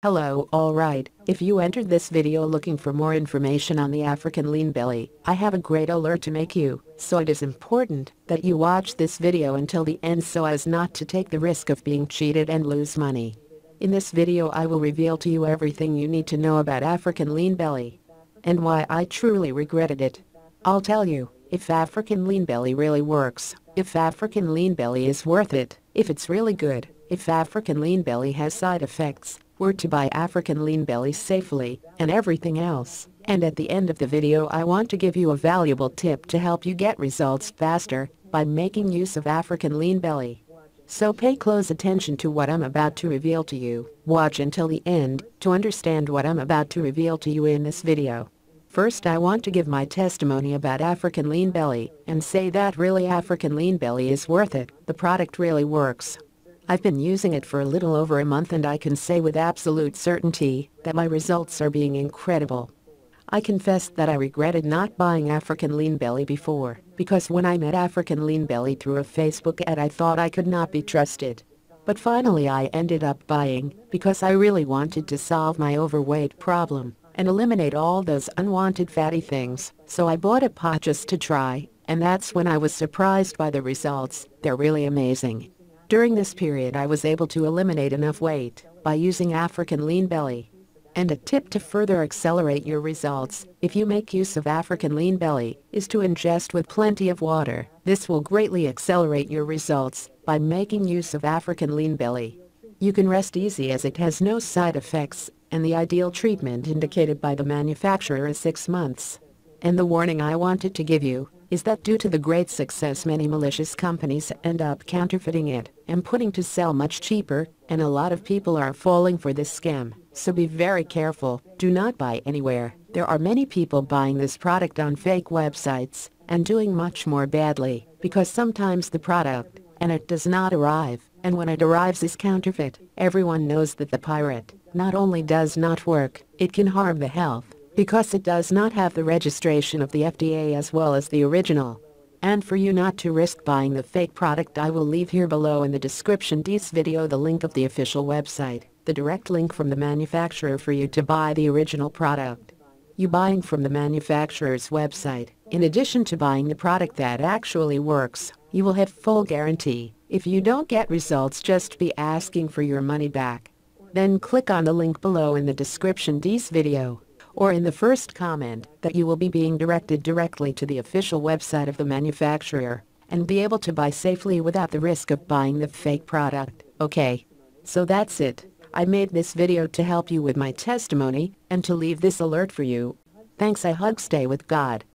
Hello, alright, if you entered this video looking for more information on the African lean belly, I have a great alert to make you, so it is important that you watch this video until the end so as not to take the risk of being cheated and lose money. In this video I will reveal to you everything you need to know about African lean belly. And why I truly regretted it. I'll tell you, if African lean belly really works, if African lean belly is worth it, if it's really good, if African lean belly has side effects, where to buy African lean belly safely, and everything else. And at the end of the video I want to give you a valuable tip to help you get results faster by making use of African lean belly. So pay close attention to what I'm about to reveal to you. Watch until the end to understand what I'm about to reveal to you in this video. First I want to give my testimony about African lean belly and say that really African lean belly is worth it. The product really works. I've been using it for a little over a month and I can say with absolute certainty that my results are being incredible. I confess that I regretted not buying African Lean Belly before, because when I met African Lean Belly through a Facebook ad I thought I could not be trusted. But finally I ended up buying because I really wanted to solve my overweight problem and eliminate all those unwanted fatty things, so I bought a pot just to try, and that's when I was surprised by the results, they're really amazing. During this period I was able to eliminate enough weight by using African lean belly. And a tip to further accelerate your results, if you make use of African lean belly, is to ingest with plenty of water. This will greatly accelerate your results by making use of African lean belly. You can rest easy as it has no side effects, and the ideal treatment indicated by the manufacturer is 6 months. And the warning I wanted to give you is that due to the great success many malicious companies end up counterfeiting it and putting to sell much cheaper, and a lot of people are falling for this scam. So be very careful, do not buy anywhere. There are many people buying this product on fake websites and doing much more badly because sometimes the product and it does not arrive, and when it arrives is counterfeit. Everyone knows that the pirate not only does not work, it can harm the health because it does not have the registration of the FDA as well as the original. And for you not to risk buying the fake product I will leave here below in the description this video the link of the official website, the direct link from the manufacturer for you to buy the original product. You buying from the manufacturer's website, in addition to buying the product that actually works, you will have full guarantee. If you don't get results just be asking for your money back. Then click on the link below in the description this video or in the first comment that you will be being directed directly to the official website of the manufacturer and be able to buy safely without the risk of buying the fake product, okay? So that's it. I made this video to help you with my testimony and to leave this alert for you. Thanks I hug stay with God.